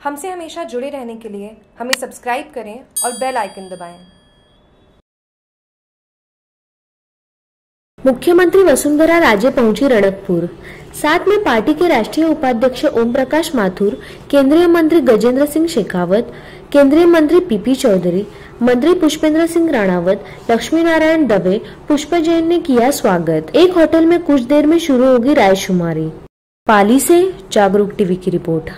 हमसे हमेशा जुड़े रहने के लिए हमें सब्सक्राइब करें और बेल आइकन दबाएँ। मुख्यमंत्री वसुंधरा राजे पहुँची रणकपुर। साथ में पार्टी के राष्ट्रीय उपाध्यक्ष ओम प्रकाश माथुर, केंद्रीय मंत्री गजेंद्र सिंह शेखावत, केंद्रीय मंत्री पीपी चौधरी, मंत्री पुष्पेंद्र सिंह राणावत लक्ष्मी नारायण दवे पुष्प जैन ने किया स्वागत। एक होटल में कुछ देर में शुरू होगी रायशुमारी। पाली से जागरूक टीवी की रिपोर्ट।